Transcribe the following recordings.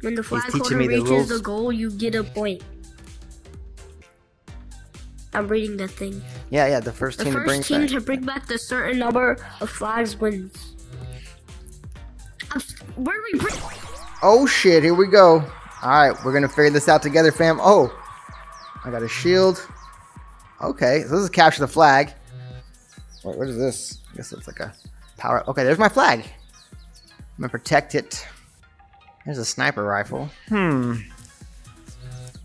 When the flag holder the reaches rules. the goal, you get a point. I'm reading that thing. Yeah, yeah. The first The team to bring first team back. to bring back the certain number of flags wins. Where we bring? Oh shit! Here we go. All right, we're gonna figure this out together, fam. Oh, I got a shield. Okay, so this is capture the flag. Wait, what is this? I guess it's like a power. Okay, there's my flag. I'm gonna protect it. There's a sniper rifle. Hmm.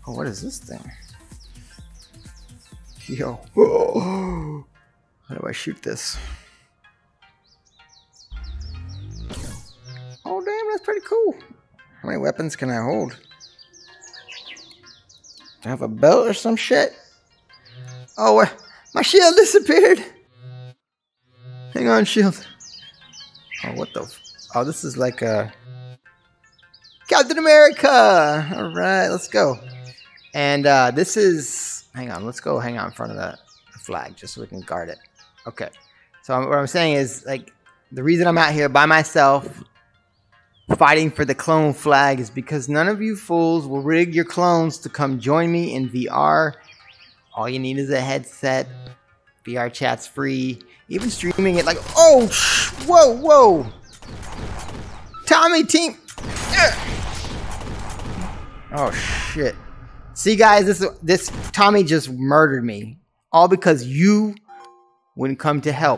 Oh, what is this thing? Yo. How do I shoot this? Oh, damn, that's pretty cool. How many weapons can I hold? Do I have a belt or some shit? Oh, uh, my shield disappeared. Hang on, shield. Oh, what the? F- oh, this is like a Captain America. All right, let's go. And uh, this is. Hang on, let's go. Hang on in front of the, flag just so we can guard it. Okay. So I'm- what I'm saying is like the reason I'm out here by myself fighting for the clone flag is because none of you fools will rig your clones to come join me in VR. All you need is a headset. VRChat's free. Even streaming it like oh whoa whoa. Tommy team. Oh shit. See guys, this this Tommy just murdered me. All because you wouldn't come to help.